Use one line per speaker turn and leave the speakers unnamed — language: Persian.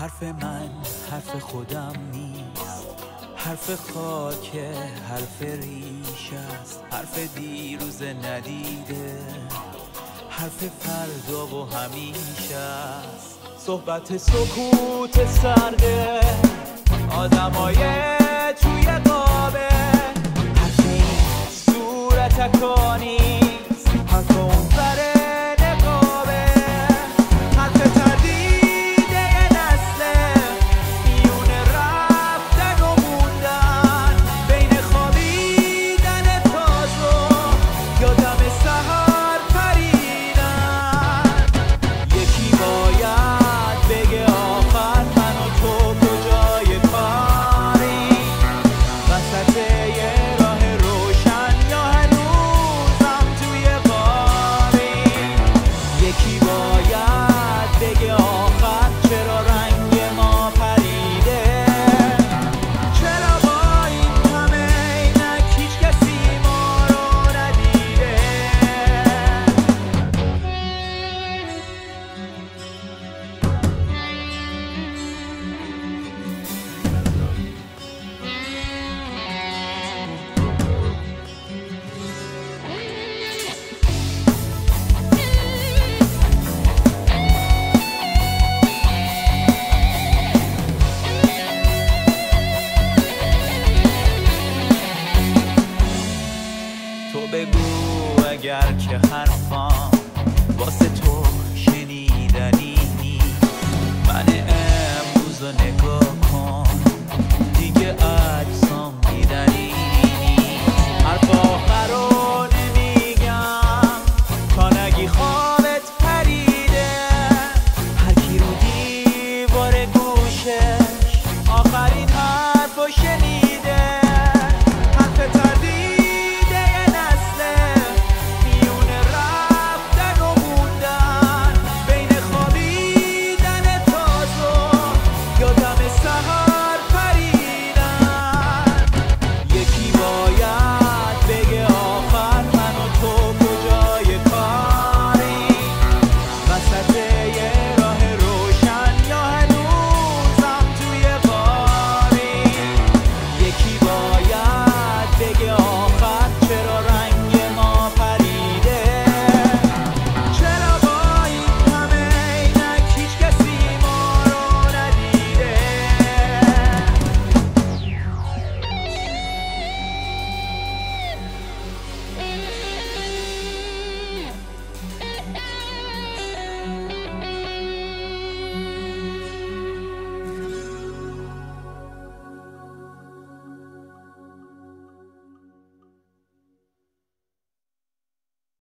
حرف من حرف خودم نیست. حرف خاک حرف ریش است. حرف دیروز ندیده. حرف فردا و همیشه است. صحبت سکوت سرده آدمای توی قابه. حرف صورت کنی. اگر که حرفان